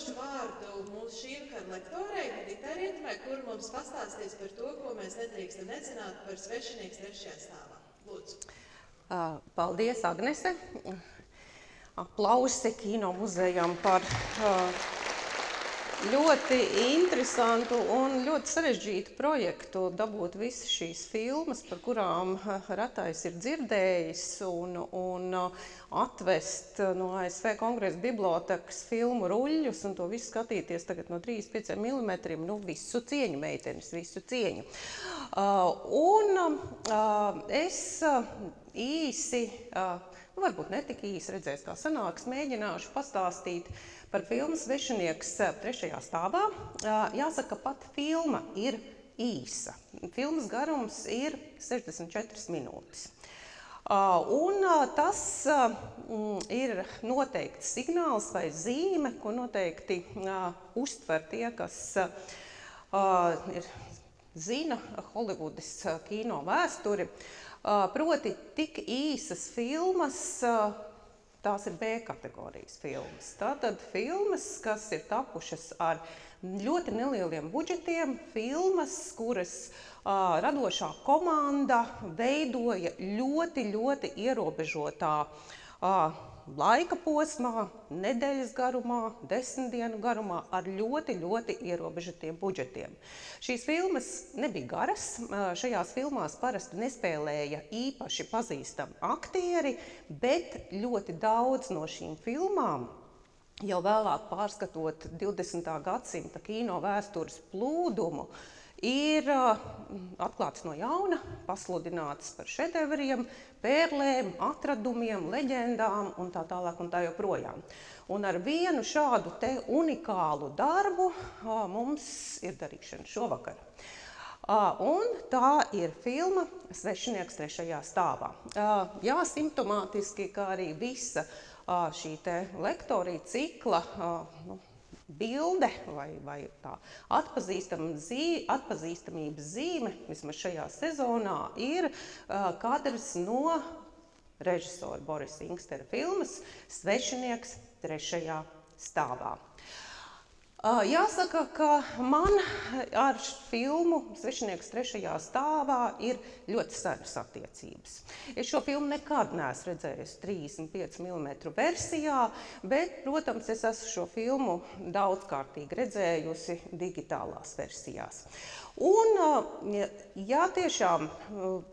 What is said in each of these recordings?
došu vārdu mūsu šī vakara lektorei, Editai Rietumai, kur mums pastāstīs par to, ko mēs nedrīkstam nezināt par svešinieks trešajā stāvā. Lūdzu. Paldies, Agnese! Aplausi kino muzejam par uh, ļoti interesantu un ļoti sarežģītu projektu dabūt visas šīs filmas, par kurām retais ir dzirdējis, un, un eh, atvest eh, no ASV kongresa bibliotekas filmu ruļļus un to visu skatīties tagad no 35 mm. Nu, visu cieņu, meitenes, visu cieņu. Uh, un uh, es uh, īsi, uh, varbūt ne tik īsi redzēs, kā sanāks, mēģināšu pastāstīt uh, Par filmu Svešinieks eh, trešajā stāvā. Eh, jāsaka, pat filma ir īsa. Filmas garums ir 64 minūtes. Eh, un tas ir noteikts signāls vai zīme, ko noteikti uztver tie, kas ir, zina Holivudas kino vēsturi. Proti, tik īsas filmas Tās ir B kategorijas filmas. Tātad filmas, kas ir tapušas ar ļoti nelieliem budžetiem, filmas, kuras uh, radošā komanda veidoja ļoti, ļoti ierobežotā uh, laika posmā, nedēļas garumā, desmit dienu garumā ar ļoti, ļoti ierobežotiem budžetiem. Šīs filmas nebija garas. Šajās filmās parasti nespēlēja īpaši pazīstami aktieri, bet ļoti daudz no šīm filmām jau vēlāk pārskatot 20. gadsimta kino vēstures plūdumu, ir atklāts no jauna, pasludināts par šedevriem, pērlēm, atradumiem, leģendām un tā tālāk un tā joprojām. Un ar vienu šādu te unikālu darbu mums ir darīšana šovakar. Un tā ir filma Svešinieks trešajā stāvā. Jā, simptomātiski, kā arī visa šī te lektorija cikla, nu, bilde vai, vai tā atpazīstam zī, atpazīstamības zīme, vismaz šajā sezonā, ir uh, kadrs no režisora Borisa Inkstera filmas Svešinieks trešajā stāvā. Jāsaka, ka man ar filmu Svešinieks trešajā stāvā ir ļoti senas attiecības. Es šo filmu nekad neesmu redzējis 35 mm versijā, bet, protams, es esmu šo filmu daudzkārtīgi redzējusi digitālās versijās. Un, ja tiešām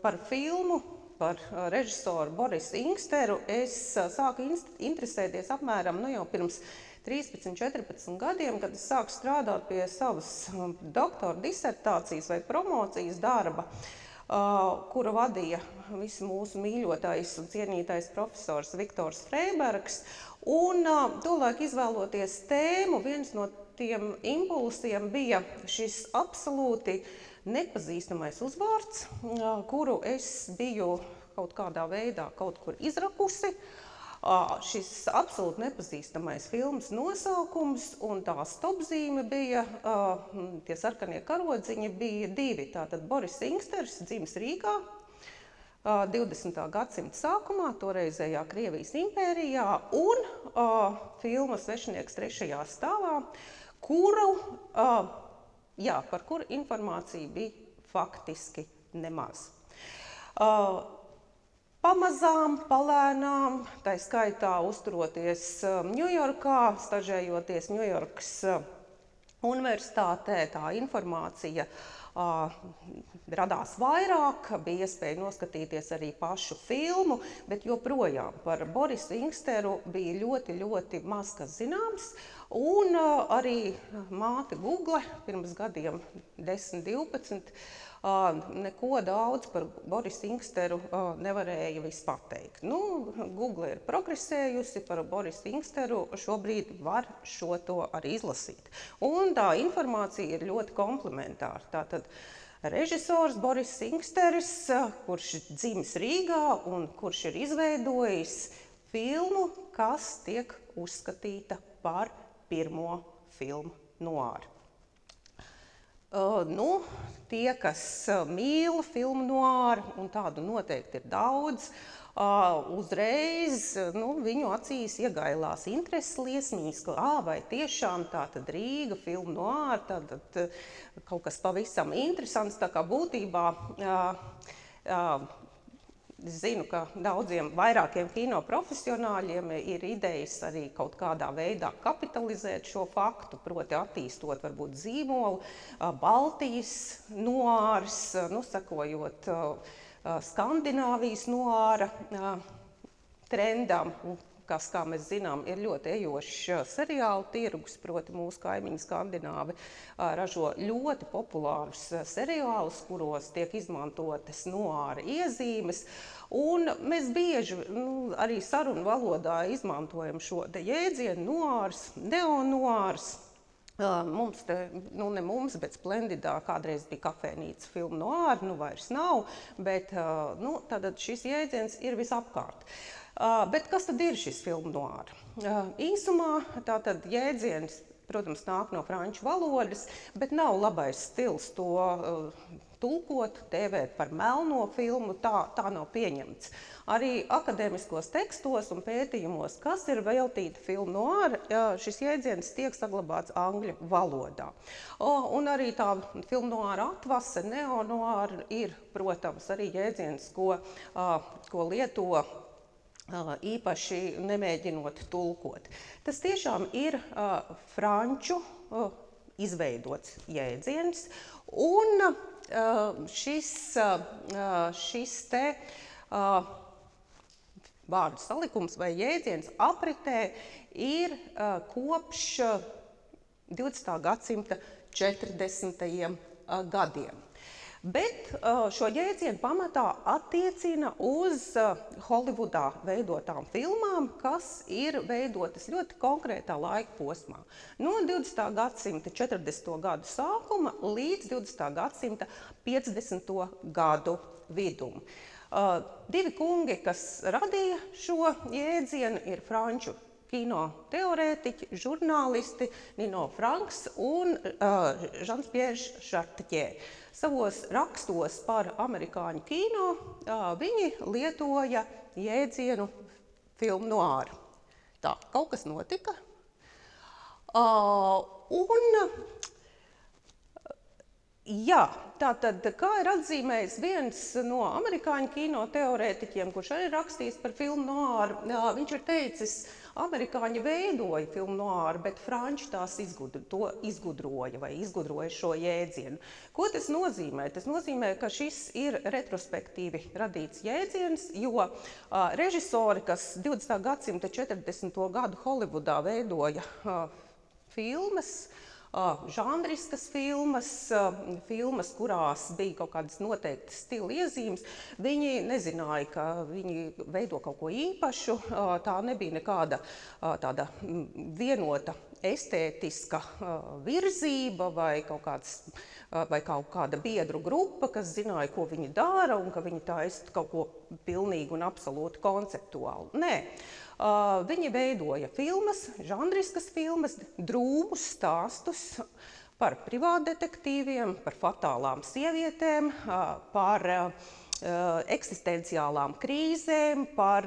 par filmu par režisoru Borisu Inksteru es sāku interesēties apmēram nu, jau pirms 13, 14 gadiem, kad es sāku strādāt pie savas um, doktora disertācijas vai promocijas darba, uh, kuru vadīja visu mūsu mīļotais un cienītais profesors Viktors Freibergs. Un uh, tolaik izvēloties tēmu, viens no tiem impulsiem bija šis absolūti nepazīstamais uzvārds, uh, kuru es biju kaut kādā veidā kaut kur izrakusi. Uh, šis absolūti nepazīstamais filmas nosaukums un tā stopzīme bija, tie sarkanie karodziņi bija divi. Tātad Boris Inksters, dzimis Rīgā, 20. gadsimta sākumā, toreizējā Krievijas impērijā, un filma Svešinieks trešajā stāvā, kuru, jā, par kuru informācija bija faktiski nemaz. Uh, Pamazām, palēnām, tā skaitā uzturoties Ņujorkā, um, stažējoties Ņujorkas uh, universitātē, tā informācija uh, radās vairāk, bija iespēja noskatīties arī pašu filmu, bet joprojām par Borisu Inksteru bija ļoti, ļoti maz kas zināms. Un arī māte Google pirms gadiem 10, 12 neko daudz par Borisu Inksteru nevarēja vispār pateikt. Nu, Google ir progresējusi par Borisu Inksteru, šobrīd var šo to arī izlasīt. Un tā informācija ir ļoti komplementāra. Tātad, Režisors Boris Inksteris, kurš dzimis Rīgā un kurš ir izveidojis filmu, kas tiek uzskatīta par pirmo filmu noāru. Uh, nu, tie, kas uh, mīl filmu noāru, un tādu noteikti ir daudz, uh, uzreiz nu, viņu acīs iegailās intereses liesmīs, ka ah, vai tiešām tā tad Rīga filmu noāra, tad, tad kaut kas pavisam interesants, tā kā būtībā Es zinu, ka daudziem vairākiem kino profesionāļiem ir idejas arī kaut kādā veidā kapitalizēt šo faktu, proti, attīstot varbūt zīmolu, Baltijas noārs, nu, sakojot Skandināvijas noāra trendam, kas, kā mēs zinām, ir ļoti ejošs seriālu tirgus, proti mūsu kaimiņi skandināvi ražo ļoti populārus seriālus, kuros tiek izmantotas noāra iezīmes. Un mēs bieži nu, arī sarunu valodā izmantojam šo jēdzienu noārs, neonoārs. Mums, te, nu ne mums, bet Splendidā kādreiz bija kafejnīca filma no ārā, nu vairs nav, bet nu, šis jēdziens ir visapkārt. Uh, bet kas tad ir šis filmu noāra? Uh, īsumā tātad jēdziens, protams, nāk no franču valodas, bet nav labais stils to uh, tulkot, tēvēt par melno filmu, tā, tā nav pieņemts. Arī akadēmiskos tekstos un pētījumos, kas ir veltīti filmu noāra, šis jēdziens tiek saglabāts angļu valodā. Un arī tā filmu noāra atvase, neonoāra ir, protams, arī jēdziens, ko, ko lieto īpaši nemēģinot tulkot. Tas tiešām ir uh, franču uh, izveidots jēdziens, un uh, šis, šis te vārdu salikums vai jēdziens apritē ir kopš 20. gadsimta 40. gadiem. Bet šo jēdzienu pamatā attiecina uz Holivudā veidotām filmām, kas ir veidotas ļoti konkrētā laika posmā. No 20. gadsimta 40. gadu sākuma līdz 20. gadsimta 50. gadu vidum. Divi kungi, kas radīja šo jēdzienu, ir franču kino teorētiķi, žurnālisti Nino Franks un uh, Žans Pierre Chartier. Savos rakstos par amerikāņu kino viņi lietoja jēdzienu filmu noāru. Tā, kaut kas notika. Uh, un, jā, tātad, kā ir atzīmējis viens no amerikāņu kino teorētiķiem, kurš arī rakstījis par filmu noāru, viņš ir teicis, ka Amerikāņi veidoja filmu noāru, bet franči tās izgudro, to izgudroja vai izgudroja šo jēdzienu. Ko tas nozīmē? Tas nozīmē, ka šis ir retrospektīvi radīts jēdziens, jo uh, režisori, kas 20. gadsimta 40. gadu Holivudā veidoja uh, filmas, uh, žanriskas filmas, filmas, kurās bija kaut kādas noteiktas stila iezīmes. Viņi nezināja, ka viņi veido kaut ko īpašu. Tā nebija nekāda tāda vienota estētiska virzība vai kaut, kāds, vai kaut kāda biedru grupa, kas zināja, ko viņi dara un ka viņi taisa kaut ko pilnīgi un absolūti konceptuālu. Nē. Uh, viņi veidoja filmas, žanriskas filmas, drūmus stāstus par privātdetektīviem, par fatālām sievietēm, uh, par Eh, eksistenciālām krīzēm, par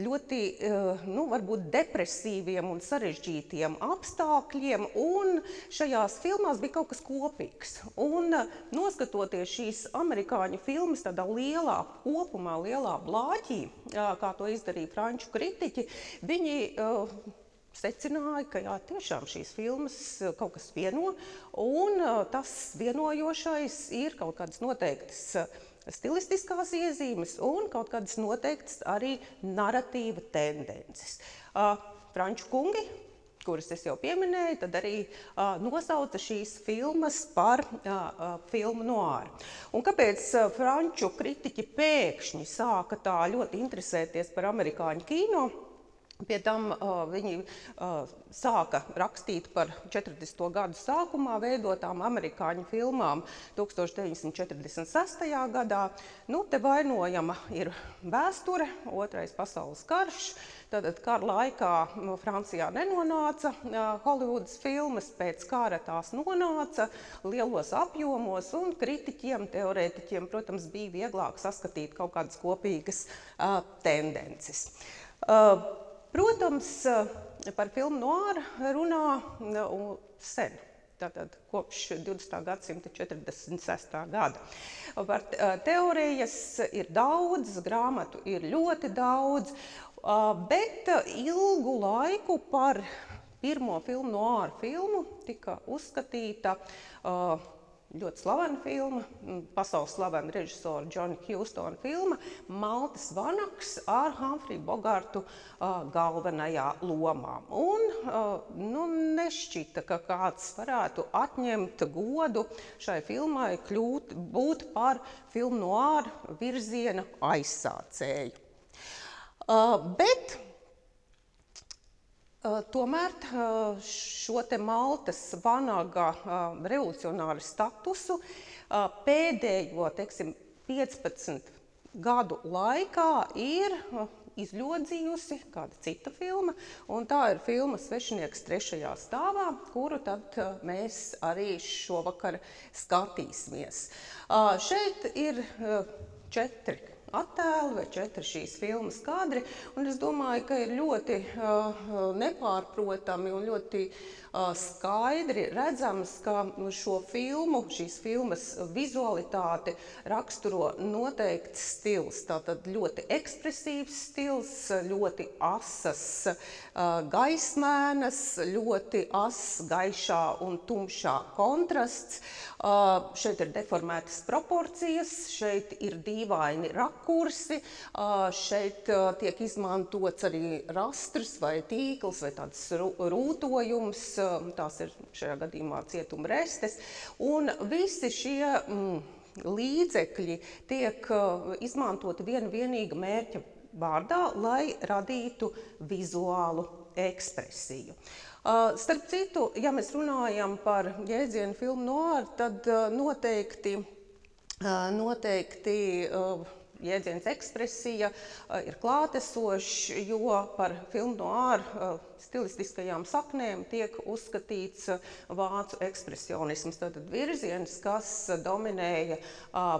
ļoti eh, nu, depresīviem un sarežģītiem apstākļiem. Un šajās filmās bija kaut kas kopīgs. Un, eh, noskatoties šīs amerikāņu filmas tādā lielā kopumā, lielā blāķī, kā to izdarīja franču kritiķi, viņi secināja, ka jā, tiešām šīs filmas kaut kas vieno, un tas vienojošais ir kaut kādas noteiktas stilistiskās iezīmes un kaut kādas noteiktas arī narratīva tendences. Franču kungi, kuras es jau pieminēju, tad arī uh, nosauca šīs filmas par uh, uh, filmu noāru. Un kāpēc uh, franču kritiķi pēkšņi sāka tā ļoti interesēties par amerikāņu kino? Pie tam uh, viņi uh, sāka rakstīt par 40. gadu sākumā veidotām amerikāņu filmām 1946. gadā. Nu, te vainojama ir vēsture, otrais pasaules karš. Tātad kara laikā Francijā nenonāca Holivudas filmas, pēc kara tās nonāca lielos apjomos, un kritiķiem, teorētiķiem, protams, bija vieglāk saskatīt kaut kādas kopīgas uh, tendences. Uh, Protams, eh, par filmu noāru runā eh, sen. Tātad kopš 20. gadsimta 46. gada. Par eh, teorijas ir daudz, grāmatu ir ļoti daudz, bet ilgu laiku par pirmo filmu noāru filmu tika uzskatīta uh, ļoti slavena filma, pasaules slavena režisora Džona Hjūstona filma Maltas Vanaks ar Humphrey Bogartu uh, galvenajā lomā. Un uh, nu, nešķita, ka kāds varētu atņemt godu šai filmai kļūt, būt par filmu noāru virziena aizsācēju. Uh, bet tomēr šo te Maltas vanaga uh, revolucionāru statusu pēdējo teiksim, 15 gadu laikā ir izļodzījusi kāda cita filma, un tā ir filma Svešinieks trešajā stāvā, kuru tad mēs arī šovakar skatīsimies. Šeit ir četri attēli vai četri šīs filmas kadri. Es domāju, ka ir ļoti uh, nepārprotami un ļoti uh, skaidri redzams, ka šo filmu, šīs filmas vizualitāti raksturo noteikts stils. Tātad ļoti ekspresīvs stils, ļoti asas uh, gaismēnas, ļoti asas gaišā un tumšā kontrasts. Uh, šeit ir deformētas proporcijas, šeit ir dīvaini rakursi, šeit tiek izmantots arī rastrs vai tīkls vai tāds rūtojums, tās ir šajā gadījumā cietuma restes, un visi šie mm, līdzekļi tiek izmantoti viena vienīga mērķa vārdā, lai radītu vizuālu ekspresiju. Starp citu, ja mēs runājam par jēdzienu filmu noāru, tad noteikti, noteikti jēdziens ekspresija ir klātesošs, jo par filmu noāru stilistiskajām saknēm tiek uzskatīts vācu ekspresionisms. Tātad virziens, kas dominēja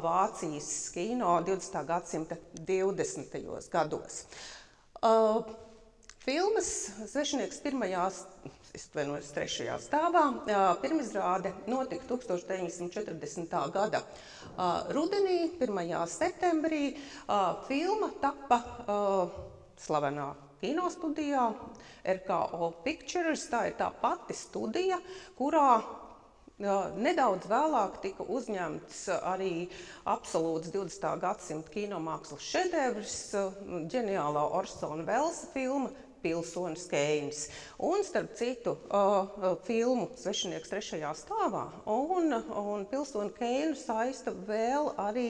Vācijas kino 20. gadsimta 20. gados. Filmas Svešinieks pirmajās, es atvainojos, trešajā stāvā. Pirmizrāde notika 1940. gada rudenī, 1. septembrī. Filma tapa slavenā kinostudijā RKO Pictures. Tā ir tā pati studija, kurā Nedaudz vēlāk tika uzņemts arī absolūts 20. gadsimta kinomākslas šedevrs, ģeniālā Orsona Velsa filma pilsonis Keins. Un, starp citu, uh, filmu Svešinieks trešajā stāvā un, un pilsoni Keinu saista vēl arī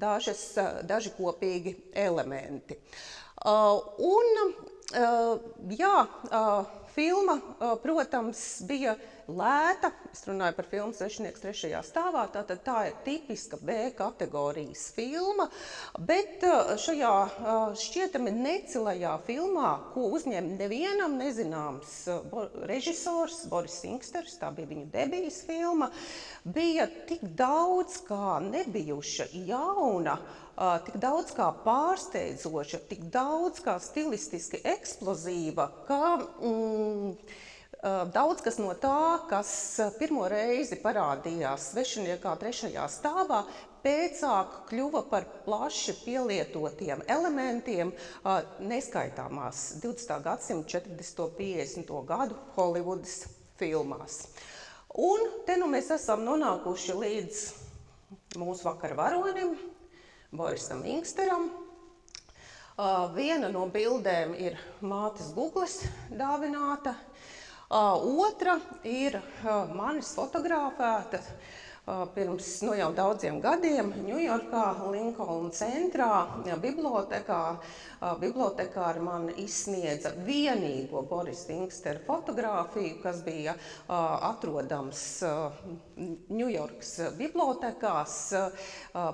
dažas, daži kopīgi elementi. Uh, un, uh, jā, uh, filma, uh, protams, bija lēta. Es runāju par filmu Svešinieks trešajā stāvā. Tātad tā ir tipiska B kategorijas filma, bet uh, šajā uh, šķietami necilajā filmā, ko uzņem nevienam nezināms uh, režisors Boris Inksters, tā bija viņa debijas filma, bija tik daudz kā nebijuša jauna, tik daudz kā pārsteidzoša, tik daudz kā stilistiski eksplozīva, ka mm, Daudz kas no tā, kas pirmo reizi parādījās svešiniekā trešajā stāvā, pēcāk kļuva par plaši pielietotiem elementiem neskaitāmās 20. gadsimta 40. un 50. gadu Holivudas filmās. Un te nu mēs esam nonākuši līdz mūsu vakara varonim, Borisam Inksteram. Uh, viena no bildēm ir mātes Gugles dāvināta, Otra ir manis fotografēta pirms nu, jau daudziem gadiem Ņujorkā, Linkolna centrā, bibliotekā. Bibliotekāri man izsniedza vienīgo Boris Inkstera fotografiju, kas bija atrodams Ņujorkas bibliotekās.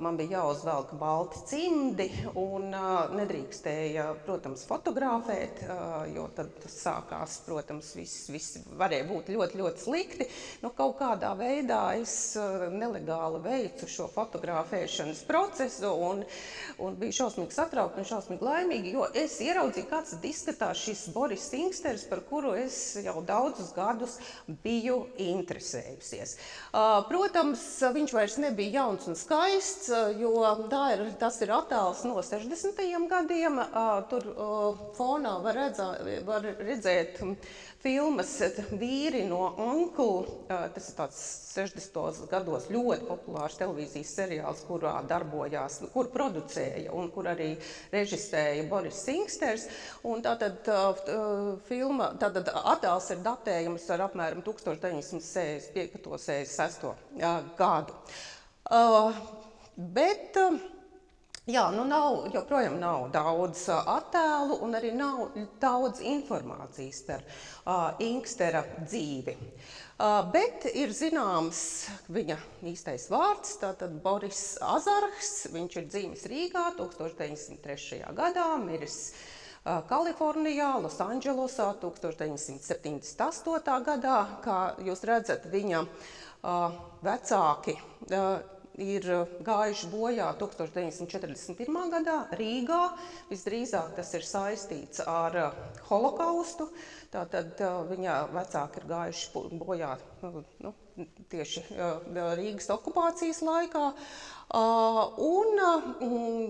Man bija jāuzvelk balti cimdi un nedrīkstēja, protams, fotografēt, jo tad sākās, protams, viss, viss varēja būt ļoti, ļoti slikti. Nu, kaut kādā veidā es nelegāli veicu šo fotografēšanas procesu un, un biju šausmīgi satraukta un šausmīgi laimīga, jo es ieraudzīju, kāds izskatās šis Boris Inksters, par kuru es jau daudzus gadus biju interesējusies. Protams, viņš vairs nebija jauns un skaists, jo ir, tas ir attēls no 60. gadiem. Tur fonā var, redzā, var redzēt filmas Vīri no Onklu. Tas ir tāds 60. Gados ļoti populārs televīzijas seriāls, kurā darbojās, kur producēja un kur arī režisēja Boris Singsters. Un tātad filma, tātad attēls ir datējums ar apmēram 1965. 66. gadu. Bet Jā, nu nav, joprojām nav daudz uh, attēlu un arī nav daudz informācijas par uh, Inkstera dzīvi. Uh, bet ir zināms viņa īstais vārds, tātad Boris Azarhs. Viņš ir dzīvis Rīgā 1903. gadā, miris Kalifornijā, Losandželosā 1978. gadā. Kā jūs redzat, viņa vecāki ir eh, gājuši bojā 1941. gadā Rīgā. Visdrīzāk tas ir saistīts ar eh, holokaustu. Tātad eh, viņa vecāki ir gājuši bojā nu, tieši Rīgas okupācijas laikā. Un mm,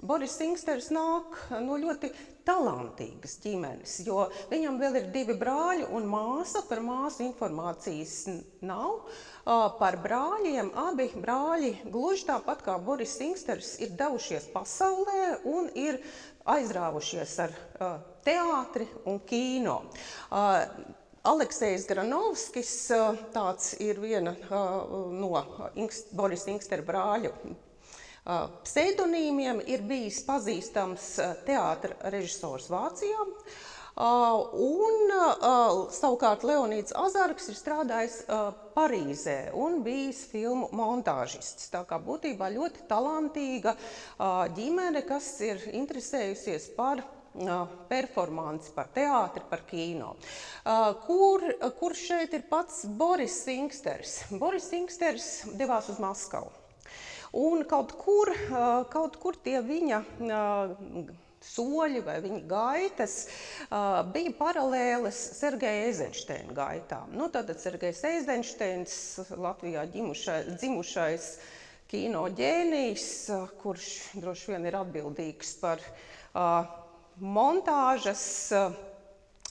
Boris Singsters nāk no ļoti talantīgas ģimenes, jo viņam vēl ir divi brāļi un māsa. Par māsu informācijas nav. Par brāļiem abi brāļi, gluži tāpat kā Boris Singsters, ir devušies pasaulē un ir aizrāvušies ar teātri un kino. Aleksējs Granovskis, tāds ir viena no Boris Inkstera brāļu pseidonīmiem ir bijis pazīstams teātris režisors Vācijā. Un savukārt Leonīds Azarks ir strādājis Parīzē un bijis filmu montāžists. Tā kā būtībā ļoti talantīga ģimene, kas ir interesējusies par performanci, par teātri, par kino. Kur, kur šeit ir pats Boris Singsters? Boris Singsters devās uz Maskavu. Un kaut kur, kaut kur tie viņa soļi vai viņa gaitas bija paralēlas Sergeja Eizensteina gaitām. Nu, tātad Sergejs Eizensteins, Latvijā ģimušai, dzimušais kino ģēnijs, kurš droši vien ir atbildīgs par montāžas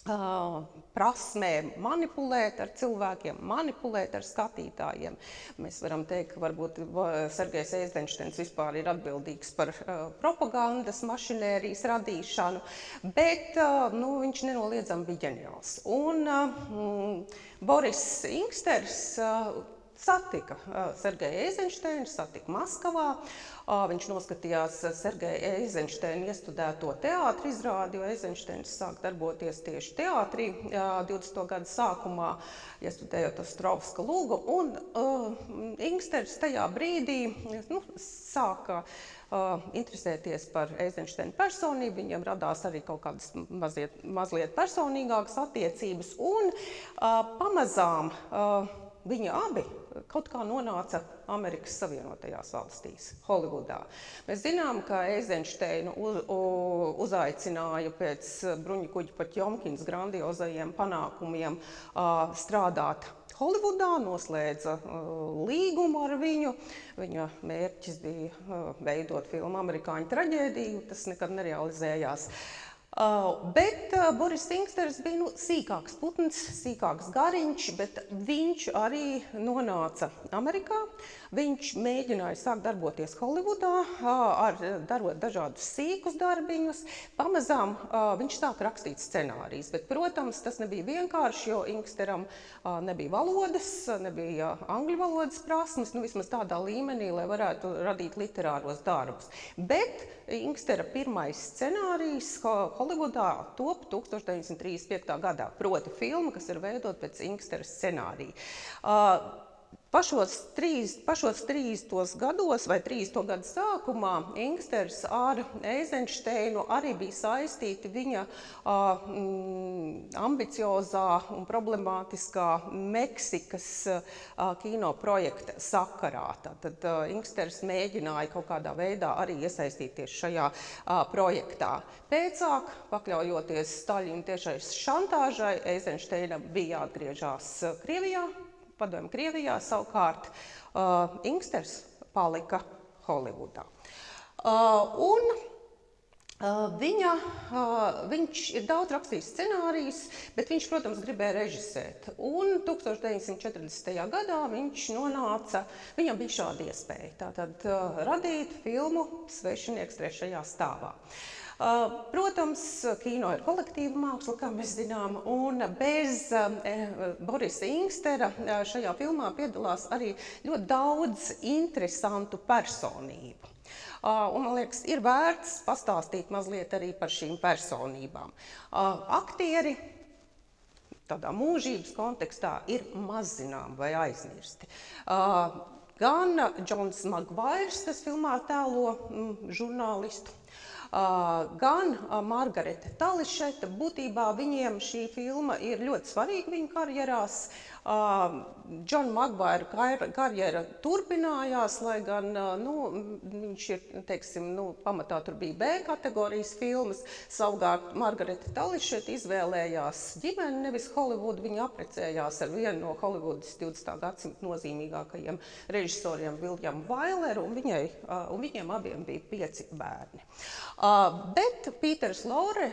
prasmē manipulēt ar cilvēkiem, manipulēt ar skatītājiem. Mēs varam teikt, ka varbūt Sergejs Eizensteins vispār ir atbildīgs par uh, propagandas mašinērijas radīšanu, bet uh, nu, viņš nenoliedzami bija ģeniāls. Un uh, Boris Inksters uh, satika Sergeju Eizensteinu, satika Maskavā. Viņš noskatījās Sergeja Eizensteina iestudēto teātri izrādi, jo Eizensteins sāk darboties tieši teātrī 20. gada sākumā, iestudējot Ostrovska lūgu. Un uh, Ingsters tajā brīdī nu, sāka uh, interesēties par Eizensteina personību. Viņiem radās arī kaut kādas maziet, mazliet personīgākas attiecības. Un uh, pamazām uh, viņi abi kaut kā nonāca Amerikas Savienotajās valstīs, Holivudā. Mēs zinām, ka Eizensteinu uz, uzaicināja pēc bruņukuģa pat Jomkins grandiozajiem panākumiem uh, strādāt Holivudā, noslēdza uh, līgumu ar viņu. Viņa mērķis bija uh, veidot filmu Amerikāņu traģēdiju, tas nekad nerealizējās. Uh, bet uh, Boris Inksters bija nu, sīkāks putns, sīkāks gariņš, bet viņš arī nonāca Amerikā. Viņš mēģināja sākt darboties Holivudā, ar, darot dažādus sīkus darbiņus. Pamazām viņš sāka rakstīt scenārijus, bet, protams, tas nebija vienkārši, jo Inksteram uh, nebija valodas, nebija angļu valodas prasmes, nu, vismaz tādā līmenī, lai varētu radīt literāros darbus. Bet Inkstera pirmais scenārijs Holivudā top 1935. gadā, proti filma, kas ir veidot pēc Inkstera scenārija. Uh, Pašos, trīs, pašos 30. gados vai 30. gadu sākumā Ingsters ar Eizensteinu arī bija saistīti viņa uh, mm, ambiciozā un problemātiskā Meksikas uh, kino projekta sakarā. Tad uh, Ingsters mēģināja kaut kādā veidā arī iesaistīties šajā uh, projektā. Pēcāk, pakļaujoties Staļina tiešai šantāžai, Eizensteinam bija jāatgriežas Krievijā, padomju Krievijā, savukārt uh, Ingsters palika Holivudā. Uh, un, uh, viņa, uh, viņš ir daudz rakstījis scenārijus, bet viņš, protams, gribēja režisēt. Un 1940. gadā viņš nonāca, viņam bija šāda iespēja, tātad uh, radīt filmu Svešinieks trešajā stāvā. Uh, Protams, kino ir kolektīva māksla, kā mēs zinām, un bez Borisa Ingstera šajā filmā piedalās arī ļoti daudz interesantu personību. Un, man liekas, ir vērts pastāstīt mazliet arī par šīm personībām. Aktieri tādā mūžības kontekstā ir mazzināmi vai aizmirsti. Gan Džons Magvairs, kas filmā tēlo mm, žurnālistu, gan Margarita Tališeta. Būtībā viņiem šī filma ir ļoti svarīga viņu karjerās. Džona Magvaira karjera turpinājās, lai gan nu, viņš ir, teiksim, nu, pamatā tur bija B kategorijas filmas. Savukārt Margarita Tališeta izvēlējās ģimeni, nevis Holivudu. Viņa apprecējās ar vienu no Holivudas 20. gadsimta nozīmīgākajiem režisoriem, Viljamu Vaileru, un, viņai, un viņiem abiem bija pieci bērni. Bet Pīters Lore,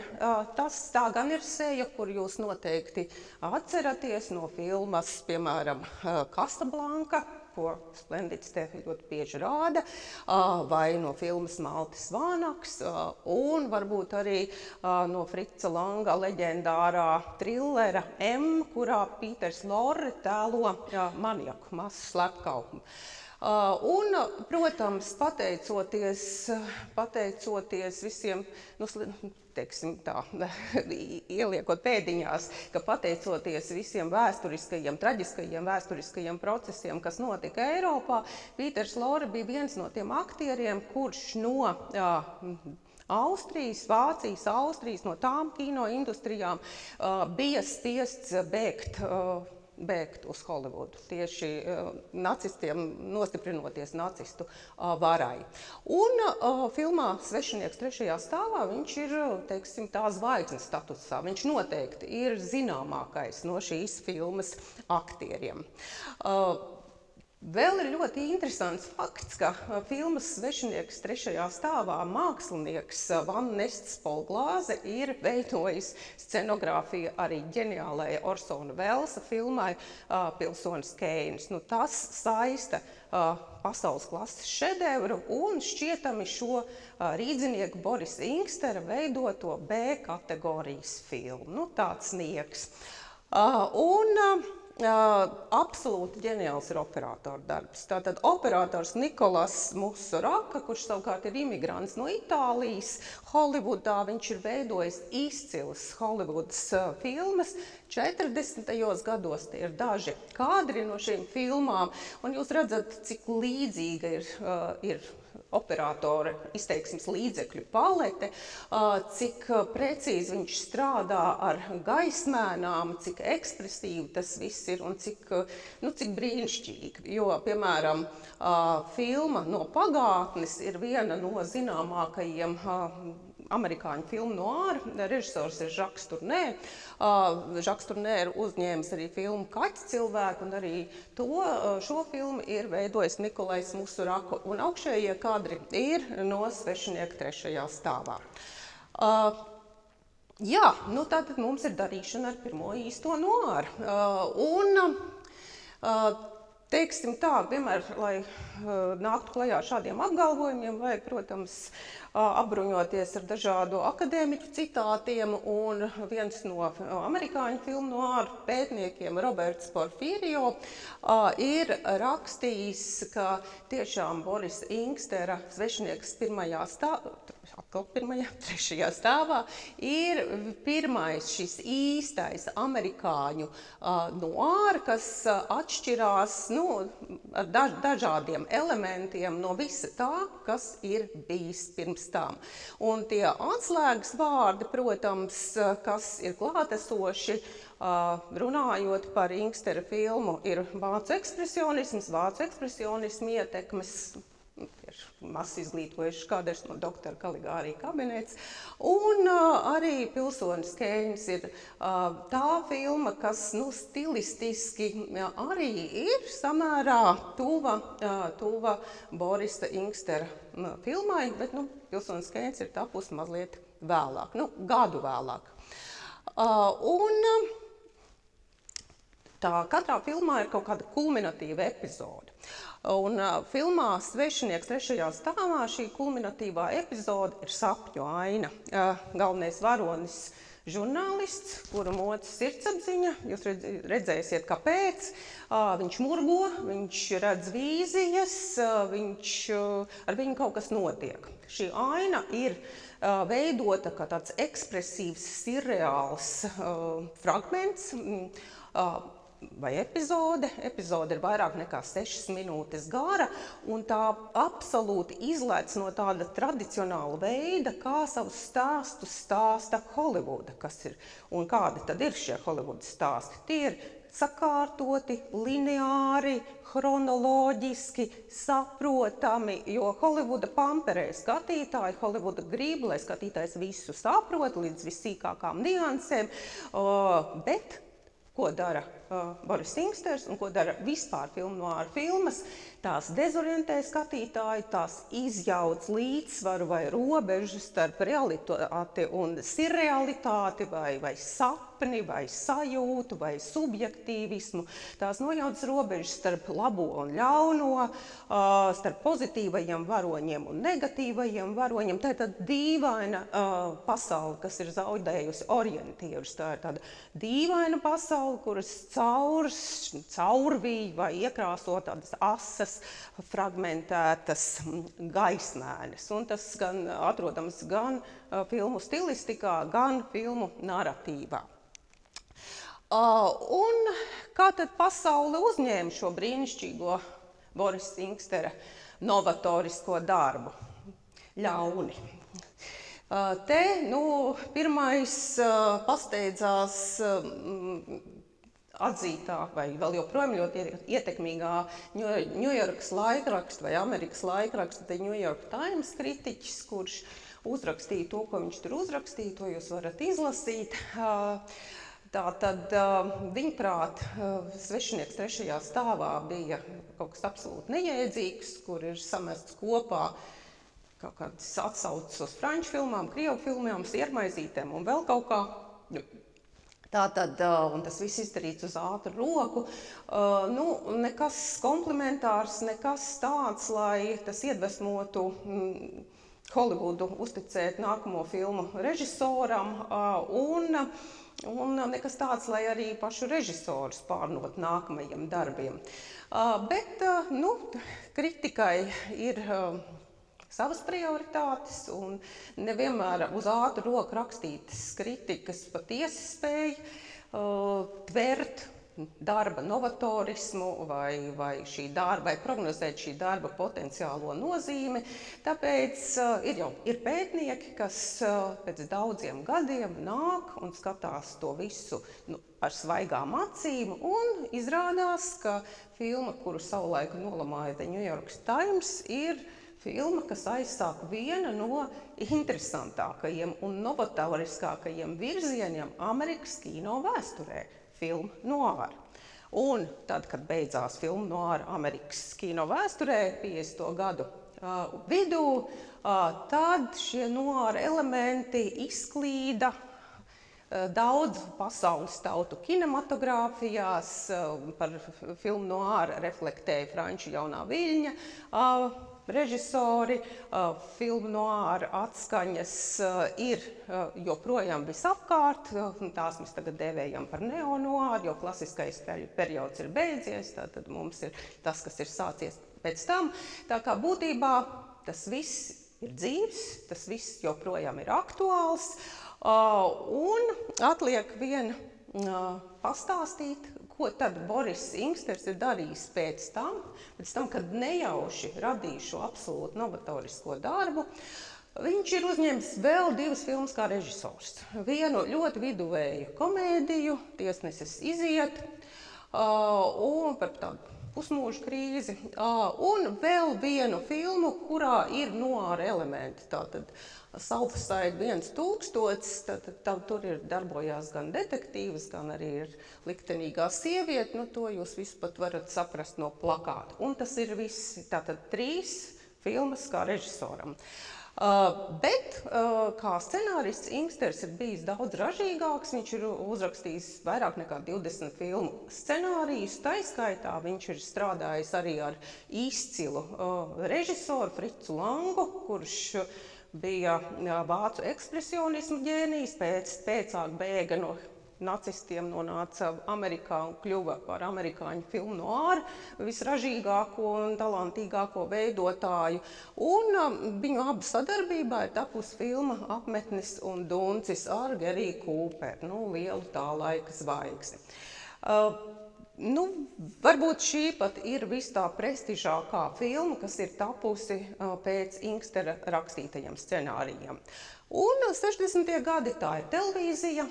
tas tā gan ir seja, kur jūs noteikti atceraties no filmas, piemēram, Casablanca, ko Splendīds te ļoti bieži rāda, vai no filmas Maltis Vānaks, un varbūt arī no Frica Langa leģendārā trillera M, kurā Pīters Lore tēlo maniaku, masu slepkavu. Uh, un, protams, pateicoties, pateicoties visiem, nu, teiksim tā, ieliekot pēdiņās, ka pateicoties visiem vēsturiskajiem, traģiskajiem vēsturiskajiem procesiem, kas notika Eiropā, Pīters Lore bija viens no tiem aktieriem, kurš no jā, Austrijas, Vācijas, Austrijas, no tām kino industrijām uh, bija spiests bēgt uh, bēgt uz Holivudu. Tieši uh, nacistiem nostiprinoties nacistu uh, varai. Un uh, filmā Svešinieks trešajā stāvā viņš ir, teiksim, tā zvaigznes statusā. Viņš noteikti ir zināmākais no šīs filmas aktieriem. Uh, Vēl ir ļoti interesants fakts, ka filmas svešinieks trešajā stāvā mākslinieks Van Nests Polglāze ir veidojis scenogrāfiju arī ģeniālajai Orsona Velsa filmai uh, Pilsonis Keins. Nu, tas saista pasaules klases šedevru un šķietami šo rīdzinieku Borisa Inkstera veidoto B kategorijas filmu. Nu, tāds nieks. Un, absolūti ģeniāls ir operatora darbs. Tātad operators Nikolas Musoraka, kurš savukārt ir imigrants no Itālijas, Holivudā viņš ir veidojis izcils Holivudas uh, filmas. 40. gados tie ir daži kadri no šīm filmām, un jūs redzat, cik līdzīga ir, uh, ir operatora izteiksmes līdzekļu palete, cik precīzi viņš strādā ar gaismēnām, cik ekspresīvi tas viss ir un cik, nu, cik brīnišķīgi. Jo, piemēram, filma no pagātnes ir viena no zināmākajiem amerikāņu filmu noāra. Režisors ir Žaks Turnē. Uh, Žaks Turnē ir uzņēmis arī filmu Kaķis cilvēku, un arī to, uh, šo filmu ir veidojis Nikolais Musurako. Un augšējie kadri ir no svešinieka trešajā stāvā. Uh, Jā, nu tātad mums ir darīšana ar pirmo īsto noāru. Uh, un, uh, teiksim tā, vienmēr, lai uh, nāktu klajā ar šādiem apgalvojumiem, vajag, protams, uh, apbruņoties ar dažādu akadēmiķu citātiem. Un viens no amerikāņu filmu noāru pētniekiem, Roberts Porfīrio, uh, ir rakstījis, ka tiešām Boris Inkstera svešinieks pirmajā stāvā atkal pirmajā, trešajā stāvā, ir pirmais šis īstais amerikāņu uh, noāra, kas uh, atšķirās nu, ar daž, dažādiem elementiem no visa tā, kas ir bijis pirms tam. Un tie atslēgas vārdi, protams, kas ir klātesoši, Uh, runājot par Inkstera filmu, ir vācu ekspresionisms, vācu ekspresionismu ietekmes ir maz izglītojuši kādreiz no doktora Kaligārija kabinets. Un uh, arī Pilsonis Kēņš ir uh, tā filma, kas nu, stilistiski jā, arī ir samērā tuva, uh, tuva Borisa Inkstera uh, filmai, bet nu, Pilsonis Kēņš ir tapusi mazliet vēlāk, nu, gadu vēlāk. Uh, un, uh, Tā katrā filmā ir kaut kāda kulminatīva epizode. Un uh, filmā Svešinieks trešajā stāvā šī kulminatīvā epizode ir sapņu aina. Uh, galvenais varonis žurnālists, kura moca sirdsapziņa. Jūs redzēsiet, kāpēc. Viņš murgo, viņš redz vīzijas, viņš, ar viņu kaut kas notiek. Šī aina ir veidota kā tāds ekspresīvs, surreāls uh, fragments. Uh, vai epizode. Epizode ir vairāk nekā 6 minūtes gara, un tā absolūti izlaiž no tāda tradicionāla veida, kā savus stāstus stāsta Holivuda. Ir un kādi tad ir šie Holivudas stāsti? Tie ir sakārtoti, lineāri, chronoloģiski, saprotami, jo Holivuda pamperē skatītāji, Holivuda grib, lai skatītājs visu saprot līdz visīkākām niansēm, bet ko dara uh, Boris Inksters un ko dara vispār filmu no ārā filmas. Tās dezorientē skatītāju, tās izjauc līdzsvaru vai robežu starp realitāti un surrealitāti vai, vai sapni vai sajūtu vai subjektīvismu. Tās nojauc robežas starp labo un ļauno, starp pozitīvajiem varoņiem un negatīvajiem varoņiem. Tā ir tāda dīvaina pasaule, kas ir zaudējusi orientierus. Tā ir tāda dīvaina pasaule, kuras caurs, caurvīja vai iekrāso tādas asas fragmentētas gaismēnes. Un tas gan atrodams gan filmu stilistikā, gan filmu narratīvā. Un kā tad pasaule uzņēma šo brīnišķīgo Borisa Inkstera novatorisko darbu? Ļauni. Te nu, pirmais pasteidzās atzītā vai vēl joprojām ļoti ietekmīgā Ņujorkas laikraksta vai Amerikas laikraksta The New York Times kritiķis, kurš uzrakstīja to, ko viņš tur uzrakstīja, to jūs varat izlasīt. Tā tad viņaprāt, svešinieks trešajā stāvā bija kaut kas absolūti nejēdzīgs, kur ir samests kopā kaut kādas atsauces uz franču filmām, krievu filmām, siermaizītēm un vēl kaut kā. Tā tad, un tas viss izdarīts uz ātru roku, nu, nekas komplementārs, nekas tāds, lai tas iedvesmotu mm, Holivudu uzticēt nākamo filmu režisoram, un, un nekas tāds, lai arī pašu režisoru pārnot nākamajiem darbiem. Bet, nu, kritikai ir savas prioritātes, un nevienmēr uz ātru roku rakstītas kritikas patiesi spēj uh, tvert darba novatorismu vai, vai, darba, vai prognozēt šī darba potenciālo nozīmi. Tāpēc uh, ir jau ir pētnieki, kas uh, pēc daudziem gadiem nāk un skatās to visu nu, ar svaigām acīm. Izrādās, ka filma, kuru savulaik nolamāja The New York Times, ir filma, kas aizsāk viena no interesantākajiem un novatoriskākajiem virzieniem Amerikas kino vēsturē - filma Noir. Un tad, kad beidzās filma Noir Amerikas kino vēsturē, 50. gadu uh, vidū, uh, tad šie noāra elementi izklīda daudz pasaules tautu kinematogrāfijās, par filmu no ārā reflektēja Franču jaunā viļņa režisori, filmu no ārā atskaņas ir joprojām visapkārt. Tās mēs tagad dēvējam par neonoāru, jo klasiskais periods ir beidzies. Tad mums ir tas, kas ir sācies pēc tam. Tā kā būtībā tas viss ir dzīves, tas viss joprojām ir aktuāls. Un atliek vien pastāstīt, Ko tad Boris Ingsters ir darījis pēc tam, pēc tam kad nejauši radīja šo absolūti novatorisko darbu? Viņš ir uzņēmis vēl divas filmas kā režisors. Vienu ļoti viduvēju komēdiju, Tiesnesis iziet, un par tādu pusmūža krīzi, un vēl vienu filmu, kurā ir noāra elementi. Tātad, Southside 1000, tad, tad tur ir darbojās gan detektīvs, gan arī ir liktenīgā sieviete. Nu, to jūs visu pat varat saprast no plakāta. Un tas ir viss, tātad trīs filmas kā režisoram. Uh, bet uh, kā scenārists Ingsters ir bijis daudz ražīgāks. Viņš ir uzrakstījis vairāk nekā 20 filmu scenārijus. Taiskaitā viņš ir strādājis arī ar izcilu uh, režisoru Fricu Langu, kurš uh, bija vācu ekspresionismu ģēnijs, pēc, pēcāk bēga no nacistiem, nonāca Amerikā un kļuva par amerikāņu filmu noāru, visražīgāko un talantīgāko veidotāju. Un um, viņu abu sadarbībā ir tapusi filma Apmetnis un Duncis ar Geriju Kūperu, nu, lielu tā laika zvaigzni. Uh, Nu, varbūt šī pat ir vis tā prestižākā filma, kas ir tapusi uh, pēc Inkstera rakstītajiem scenārijiem. Un 60. gadi tā ir televīzija,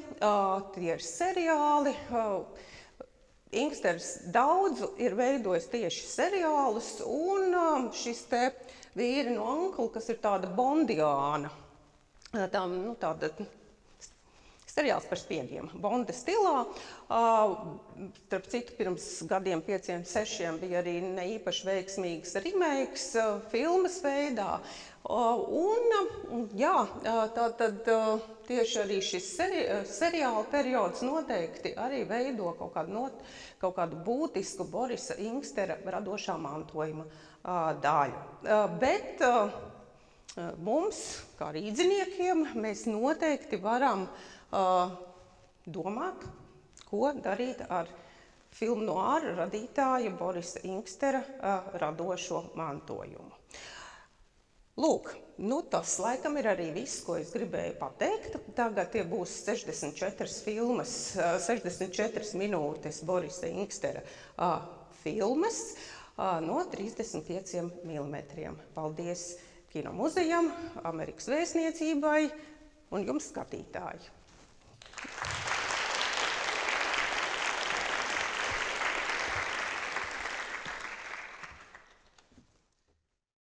tie ir seriāli. Inksters daudzu ir veidojis tieši seriālus, un šis te vīri no Ankla, kas ir tāda bondiāna, tā, nu, tāda seriāls par spiegiem. Bonda stilā. Starp citu, pirms gadiem, pieciem, sešiem bija arī ne īpaši veiksmīgs remakes filmas veidā. Un, jā, tā tad tieši arī šis seri, seriāla periods noteikti arī veido kaut kādu, not, kaut kādu būtisku Borisa Ingstera radošā mantojuma daļu. Bet mums, kā rīdziniekiem, mēs noteikti varam uh, domāt, ko darīt ar filmu no ārā radītāja Borisa Inkstera radošo mantojumu. Lūk, nu tas laikam ir arī viss, ko es gribēju pateikt. Tagad tie būs 64 filmas, 64 minūtes Borisa Inkstera filmas no 35 mm. Paldies Kino muzejam, Amerikas vēstniecībai un jums skatītāji!